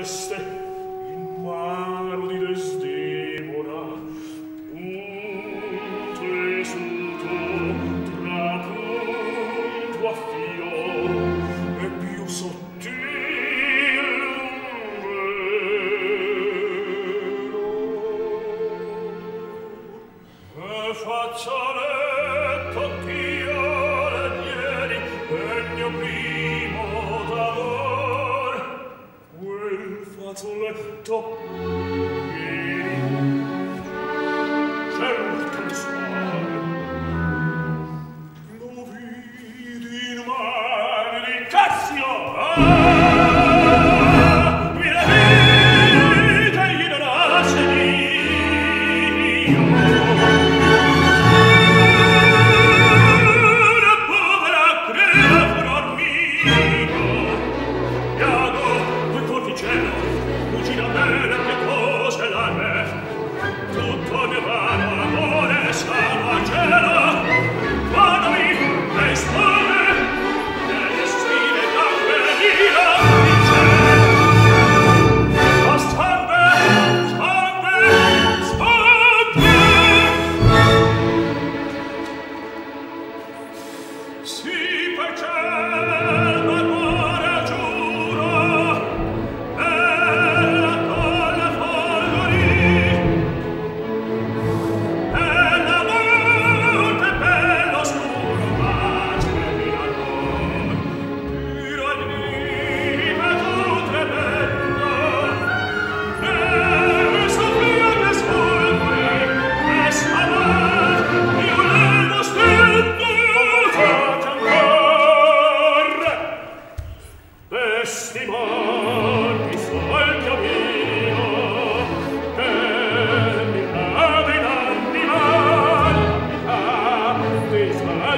reste in mano di desdemona un tesuto tra punto a fio e più sottil un velo e faccia letto ch'io le ieri e mio primo donna sul letto vieni il sole lo vidi in mare di Cassio. Ah, mi la vita gli si pace